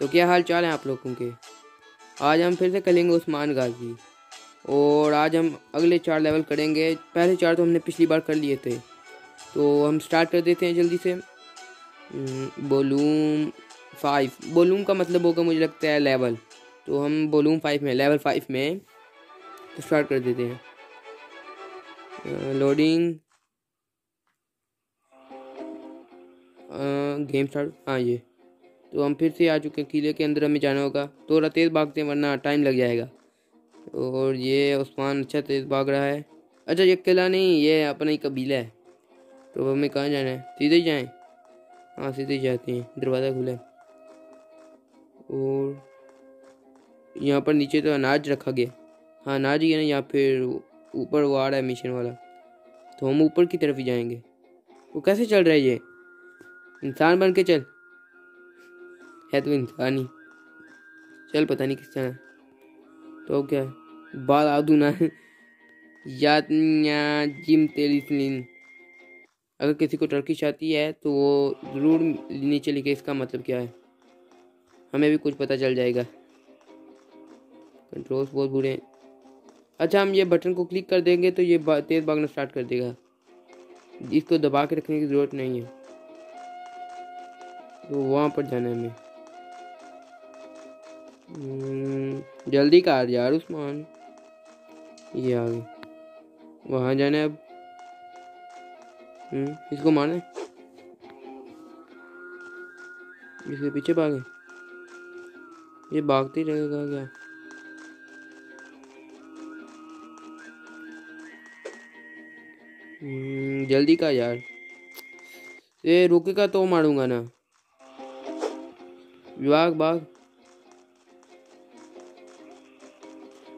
तो क्या हाल चाल है आप लोगों के? आज हम फिर से करेंगे उस्मान गाजी। और आज हम अगले चार लेवल करेंगे। पहले चार तो हमने पिछली बार कर लिए थे। तो हम स्टार्ट कर देते हैं जल्दी से। बोलूम फाइव बोलूम का मतलब होगा मुझे लगता है लेवल तो हम बोलूम फाइव में लेवल फाइव में तो स्टार्ट कर देते हैं। लोडिंग गेम स्टार्ट हाँ ये। तो हम फिर से आ चुके हैं, किले के अंदर हमें जाना होगा। थोड़ा तेज़ भागते हैं, वरना टाइम लग जाएगा। और ये उस्मान अच्छा तेज़ भाग रहा है। अच्छा ये किला नहीं, ये अपना ही कबीला है। तो हमें कहाँ जाना है? सीधे ही जाएँ? हाँ सीधे ही जाते हैं, दरवाज़ा खुला है। और यहाँ पर नीचे तो अनाज रखा गया। हाँ अनाज ही है ना, या फिर ऊपर वो आ रहा है मिशन वाला। तो हम ऊपर की तरफ़ ही जाएँगे। वो कैसे चल रहा है ये? इंसान बन के चल। है तो इंसान ही। चल पता नहीं किस तरह। तो क्या? बाल आदू ना। याद जिम तेलिसलिन अगर किसी को टर्किश आती है तो वो ज़रूर नीचे लिखे इसका मतलब क्या है। हमें भी कुछ पता चल जाएगा। कंट्रोल्स बहुत बुरे हैं। अच्छा हम ये बटन को क्लिक कर देंगे तो ये तेज़ भागना स्टार्ट कर देगा। इसको दबा के रखने की ज़रूरत नहीं है। तो वहाँ पर जाना है हमें। जल्दी कार यार उस्मान। ये आ गए वहाँ जाना अब। हम्म, इसको मारना इसके पीछे भागे। ये भागते ही रहेगा क्या? हम्म, जल्दी का यार। ये रुकेगा तो मारूँगा ना। विभाग बाग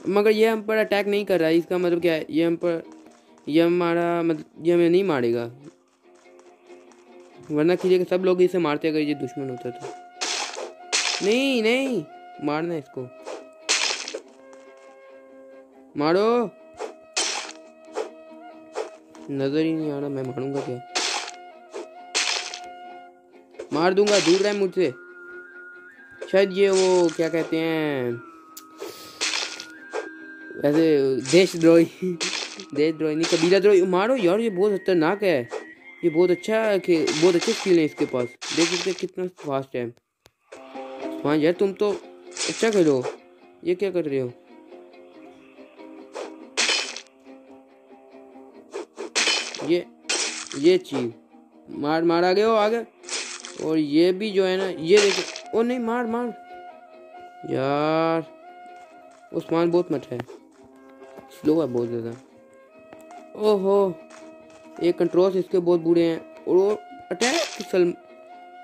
मगर ये हम पर अटैक नहीं कर रहा है, इसका मतलब क्या है? ये हम पर, ये हमारा मतलब ये हमें नहीं मारेगा। वरना कीजिए सब लोग इसे मारते, अगर ये दुश्मन होता तो। नहीं नहीं, मारना इसको। मारो। नज़र ही नहीं आ रहा, मैं मारूँगा क्या? मार दूँगा, दूर रहे मुझसे। शायद ये वो, क्या कहते हैं? वैसे देशद्रोही देशद्रोही नहीं, कबीला द्रोही, मारो यार, ये बहुत खतरनाक है। ये बहुत अच्छा है कि, बहुत अच्छे स्किल है इसके पास। देख सकते कितना फास्ट है। हाँ यार, तुम तो अच्छा खेलो। ये क्या कर रहे हो? ये ये चीज़। मार मार आगे हो आगे। और ये भी जो है ना, ये देखो, ओ नहीं, मार मार। यार, उस्मान बहुत मट है। स्लो है बहुत ज़्यादा। ओहो, ये कंट्रोल्स इसके बहुत बुरे हैं। और वो अटैक सल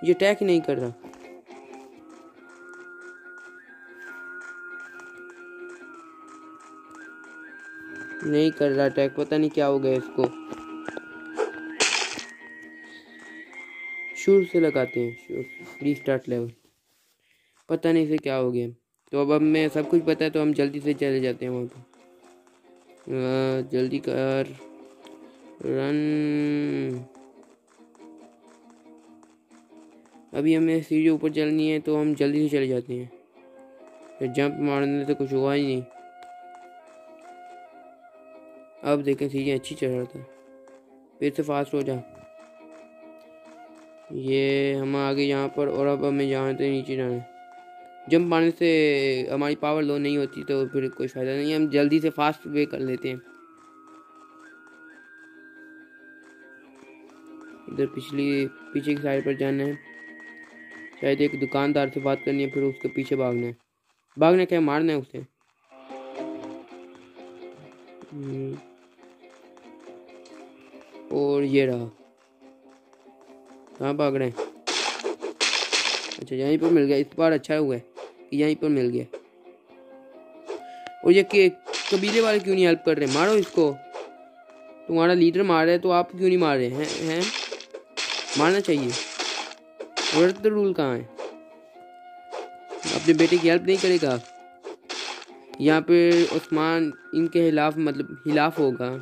ये अटैक ही नहीं कर रहा। नहीं कर रहा अटैक पता नहीं क्या हो गया इसको। शुरू से लगाते हैं फ्री स्टार्ट लेवल पता नहीं से क्या हो गया। तो अब हमें सब कुछ पता है तो हम जल्दी से चले जाते हैं वहाँ पर जल्दी कर। रन अभी हमें सीढ़ी ऊपर चलनी है तो हम जल्दी से चले जाते हैं। फिर जंप मारने से कुछ हुआ ही नहीं। अब देखें सीढ़ी अच्छी चल रहा था। फिर से फास्ट हो जा। ये हम आगे यहाँ पर और अब हमें यहाँ से नीचे जाना है। जंप मारने से हमारी पावर लो नहीं होती तो फिर कोई फ़ायदा नहीं है। हम जल्दी से फास्ट वे कर लेते हैं। इधर पिछली, पीछे की साइड पर जाना है। शायद एक दुकानदार से बात करनी है, फिर उसके पीछे भागना है। भागना क्या, मारना है उसे? हम्म। और ये रहा। कहाँ भाग रहे हैं? अच्छा यहीं पर मिल गया। इस बार अच्छा हुआ है। यहीं पर मिल गया। और ये कबीले वाले क्यों नहीं हेल्प कर रहे? मारो इसको। तुम्हारा लीडर मार रहे तो आप क्यों नहीं मार रहे हैं हैं? मारना चाहिए। तो रूल कहाँ है? अपने बेटे की हेल्प नहीं करेगा। यहाँ पे उस्मान इनके खिलाफ मतलब खिलाफ होगा।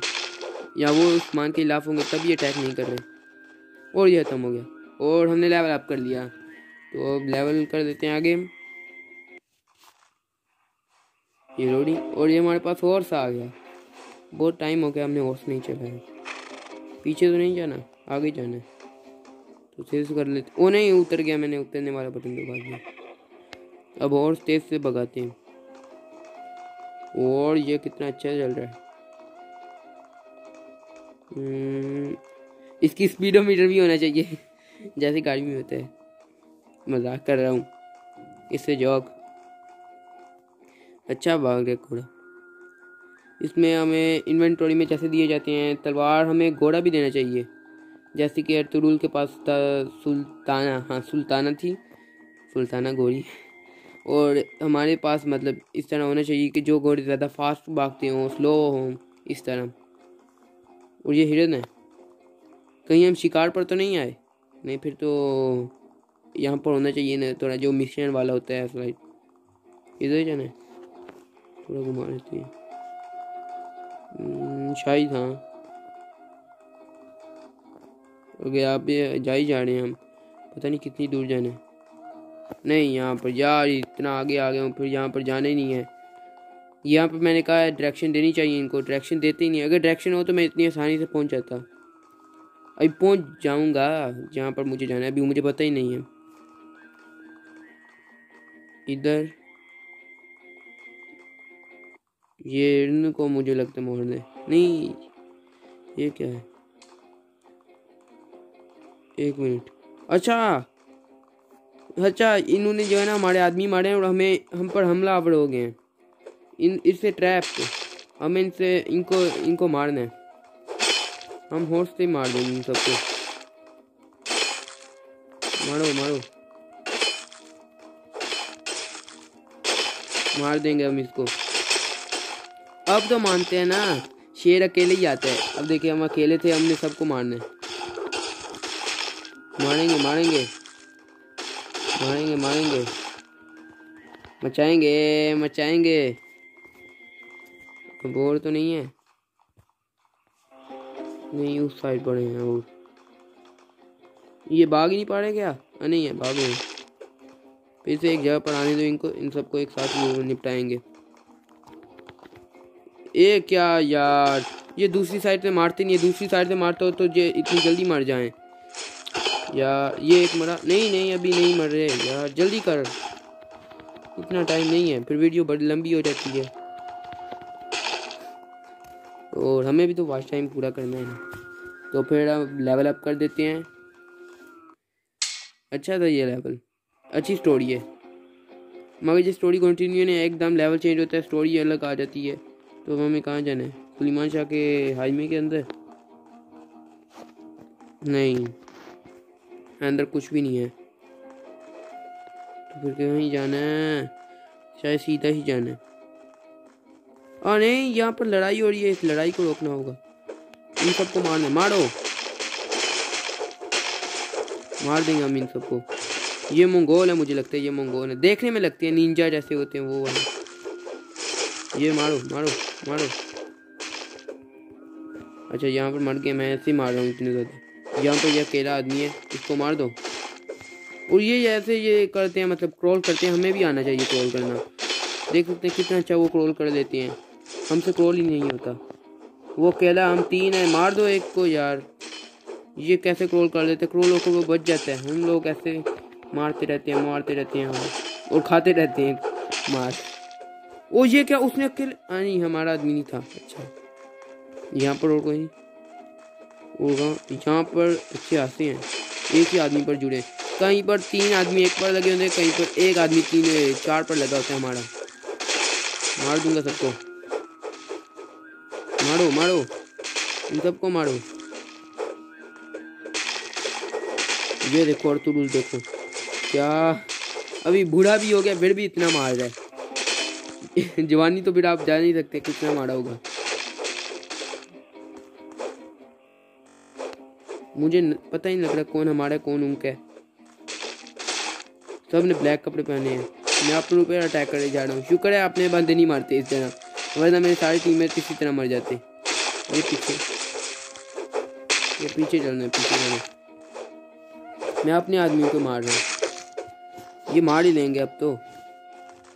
या वो उस्मान के खिलाफ होंगे तभी अटैक नहीं कर रहे। और ये ख़त्म हो गया। और हमने लेवल अप कर लिया। तो अब लेवल कर देते हैं आगे। ये लोडिंग और ये हमारे पास हॉर्स आ गया। बहुत टाइम हो गया हमने हॉर्स नहीं चलाया। पीछे तो नहीं जाना आगे जाना है। तो तेज कर लेते। ओ नहीं उतर गया मैंने उतरने वाला बटन दबा दिया। अब और तेज से भगाते हैं। और ये कितना अच्छा चल रहा है। हम्म, इसकी स्पीडोमीटर भी होना चाहिए। जैसे गाड़ी में होता है। मज़ाक कर रहा हूँ। इससे जॉक अच्छा भाग रहा घोड़ा इसमें हमें इन्वेंटरी में जैसे दिए जाते हैं, तलवार हमें घोड़ा भी देना चाहिए। जैसे कि अर्तुरुल के पास था सुल्ताना हाँ सुल्ताना थी, सुल्ताना घोड़ी। और हमारे पास मतलब इस तरह होना चाहिए कि जो घोड़े ज़्यादा फास्ट भागते हों स्लो हों, इस तरह। और ये हिरन है। कहीं हम शिकार पर तो नहीं आए? नहीं, फिर तो यहाँ पर होना चाहिए ना, थोड़ा जो मिशन वाला होता है फ़्लाइट इधर ही जाना है। थोड़ा घुमा लेते हैं। शायद हाँ ओके, आप जा ही जा रहे हैं हम। पता नहीं कितनी दूर जाना है। नहीं, यहाँ पर यार, इतना आगे आ गए हूँ, फिर यहाँ पर जाना ही नहीं है। यहाँ पर मैंने कहा डायरेक्शन देनी चाहिए इनको डायरेक्शन देते ही। नहीं अगर डायरेक्शन हो तो मैं इतनी आसानी से पहुँच जाता। अभी पहुँच जाऊँगा, जहाँ पर मुझे जाना है। अभी मुझे पता ही नहीं है। इधर ये इनको मुझे लगता है मोड़ने नहीं, ये क्या है? एक मिनट। अच्छा अच्छा इन्होंने जो है ना हमारे आदमी मारे हैं और हमें, हम पर हमला आवर हो गए हैं। इन इससे ट्रैप हमें इनसे, इनको इनको मारना है। हम होश से मार देंगे इन सबको। मारो मारो। मार देंगे हम इसको। अब तो मानते हैं ना, शेर अकेले ही आता है। अब देखिए, हम अकेले थे, हमने सबको मारने मारेंगे मारेंगे। मारेंगे मारेंगे। मचाएँगे मचाएँगे। बोर तो नहीं है। नहीं, उस साइड पड़े हैं और। ये बाग ही नहीं पा रहे क्या? नहीं है बाग है। फिर से एक जगह पर आने दो, इनको, इन सबको एक साथ निपटाएँगे। ये क्या यार? ये दूसरी साइड से मारते नहीं है दूसरी साइड से मारते हो तो ये इतनी जल्दी मर जाएँ। यार ये एक मरा, नहीं नहीं, अभी नहीं मर रहे यार, जल्दी कर। इतना टाइम नहीं है, फिर वीडियो बड़ी लंबी हो जाती है। और हमें भी तो वॉच टाइम पूरा करना है। तो फिर हम लेवल अप कर देते हैं। अच्छा था ये लेवल अच्छी स्टोरी है। मगर ये स्टोरी कंटिन्यू नहीं है, एकदम लेवल चेंज होता है स्टोरी अलग आ जाती है। तो हमें कहाँ जाना है? सुलीमान शाह के हाईवे के अंदर? नहीं। अंदर कुछ भी नहीं है। तो फिर कहीं जाना है? शायद सीधा ही जाना है। और नहीं, यहाँ पर लड़ाई हो रही है। इस लड़ाई को रोकना होगा। इन सबको मारना मारो। मार देंगे हम इन सबको। ये मंगोल है, मुझे लगता है। ये मंगोल है। देखने में लगते हैं निंजा जैसे होते हैं वो वाले। ये मारो मारो मारो। अच्छा यहाँ पर मर गए, मैं ऐसे ही मार रहा हूँ इतने ज़्यादा। यहाँ पर ये अकेला आदमी है, इसको मार दो। और ये ऐसे ये करते हैं मतलब क्रॉल करते हैं, हमें भी आना चाहिए क्रॉल करना। देख सकते हैं कितना अच्छा वो क्रॉल कर लेते हैं। हमसे क्रॉल ही नहीं होता। वो अकेला, हम तीन है, मार दो एक को यार। ये कैसे क्रॉल कर लेते क्रॉल होकर वो बच जाता है। हम लोग ऐसे मारते रहते हैं, मारते रहते हैं और खाते रहते हैं, मार। ओ ये क्या, उसने अकेले नहीं, हमारा आदमी नहीं था। अच्छा। यहाँ पर और कोई नहीं। यहाँ पर अच्छे आते हैं। एक ही आदमी पर जुड़े। कहीं पर तीन आदमी एक पर लगे होते हैं, कहीं पर एक आदमी तीन, चार पर लगा होता है हमारा। मार दूँगा सबको। मारो मारो। इन सबको मारो। ये देखो, और तुरुल देखो। क्या? अभी बूढ़ा भी हो गया, फिर भी इतना मार रहा है। जवानी तो फिर आप जा नहीं सकते कितना मारा होगा। मुझे न, पता ही नहीं लग रहा कौन हमारा कौन उनका है। सबने ब्लैक कपड़े पहने हैं। मैं आप लोगों पर अटैक करने जा रहा हूँ। शुक्र है आपने बंदे नहीं मारते इस तरह। वरना मेरे सारे टीम में किसी तरह मर जाते। ये पीछे। ये पीछे चलना है पीछे चलना मैं अपने आदमियों को मार रहा हूँ। ये मार ही लेंगे अब तो।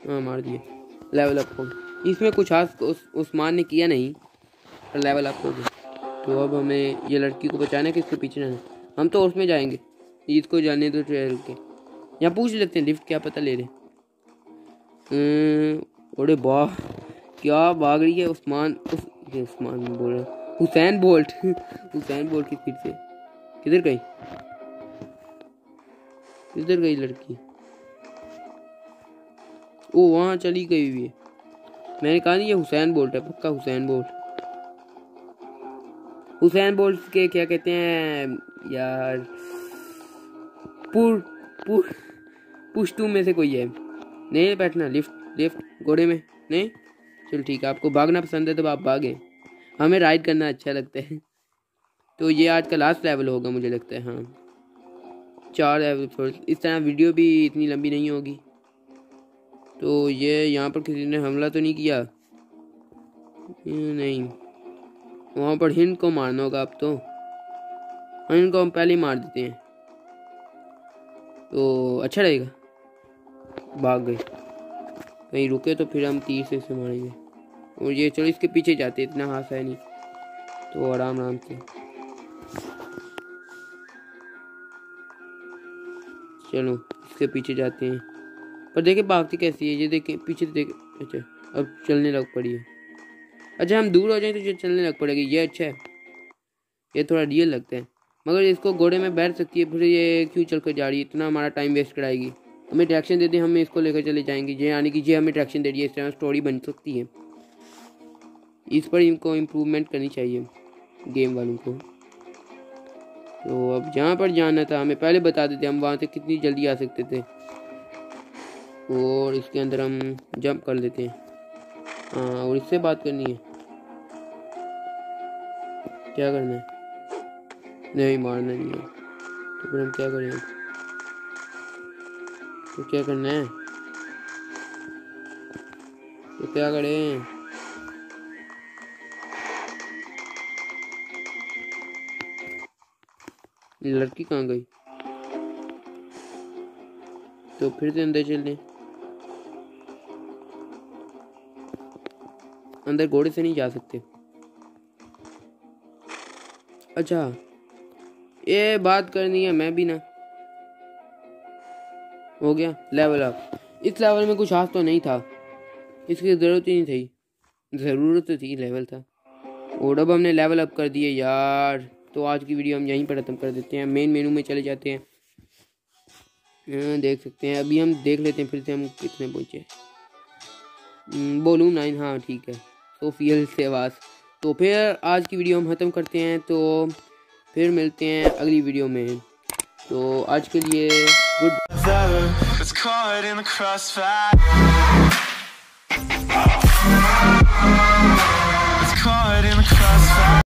हाँ मार दिए। लेवल अप हो इसमें कुछ उस, उस्मान ने किया नहीं पर लेवल अप हो गया तो अब हमें ये लड़की को बचाना है कि इसके पीछे जाना हम तो उसमें जाएँगे। इसको जाने दो ट्रेल के। यहाँ पूछ लेते हैं लिफ्ट क्या पता ले रहे अरे वाह क्या भाग रही है उस्मान उस उस्मान बोल रहा हुसैन बोल्ट हुसैन बोल्ट की स्पीड से। किधर गई? किधर गई लड़की? ओ वहाँ चली गई हुई है। मैंने कहा, नहीं, ये हुसैन बोल्ट है, पक्का हुसैन बोल्ट। हुसैन बोल्ट के क्या कहते हैं, यार, पुर पुर, पुश्तू में से कोई है। नहीं बैठना लिफ्ट लिफ्ट, घोड़े में। नहीं? चलो ठीक है, आपको भागना पसंद है तो आप भागें। हमें राइड करना अच्छा लगता है। तो ये आज का लास्ट लेवल होगा, मुझे लगता है हाँ। चार लेवल इस तरह वीडियो भी इतनी लंबी नहीं होगी। तो ये यहाँ पर किसी ने हमला तो नहीं किया? नहीं। वहाँ पर हिंद को मारना होगा आप तो। हिंद को हम पहले ही मार देते हैं। तो अच्छा रहेगा। भाग गए। कहीं रुके तो फिर हम तीर से मारेंगे। और ये चलो इसके पीछे जाते इतना हाथ है नहीं। तो आराम आराम से। चलो, इसके पीछे जाते हैं। पर देखे भागती कैसी है, ये देखे पीछे देखे अच्छा अब चलने लग पड़ी है। अच्छा हम दूर हो जाए तो ये चलने लग पड़ेगी, ये अच्छा है। ये थोड़ा रियल लगता है। मगर इसको घोड़े में बैठ सकती है, फिर ये क्यों चल कर जा रही है? इतना हमारा टाइम वेस्ट कराएगी। हमें ट्रैक्शन देते हम इसको लेकर चले जाएँगे। ये यानी कि ये हमें ट्रैक्शन दे रही है, इस तरह स्टोरी बन सकती है। इस पर इनको इम्प्रूवमेंट करनी चाहिए गेम वालों को। तो अब जहाँ पर जाना था, हमें पहले बता देते, हम वहाँ से कितनी जल्दी आ सकते थे। और इसके अंदर हम जंप कर देते हैं। हाँ और इससे बात करनी है। क्या करना है? नहीं, मारना नहीं है। तो फिर हम क्या करें? तो क्या करना है? तो क्या करें? लड़की कहाँ गई? तो फिर से अंदर चल अंदर घोड़े से नहीं जा सकते। अच्छा ये बात करनी है मैं भी ना। हो गया लेवल अप इस लेवल में कुछ हाथ तो नहीं था। इसकी ज़रूरत ही नहीं थी। ज़रूरत तो थी लेवल था। और अब हमने लेवल अप कर दिए यार। तो आज की वीडियो हम यहीं पर ख़त्म कर देते हैं। मेन मेनू में चले जाते हैं। हाँ, देख सकते हैं। अभी हम देख लेते हैं फिर से हम कितने पहुँचे। बोलूँ नाइन हाँ ठीक है। सोफियल सेवास तो फिर आज की वीडियो हम ख़त्म करते हैं तो फिर मिलते हैं अगली वीडियो में। तो आज के लिए गुड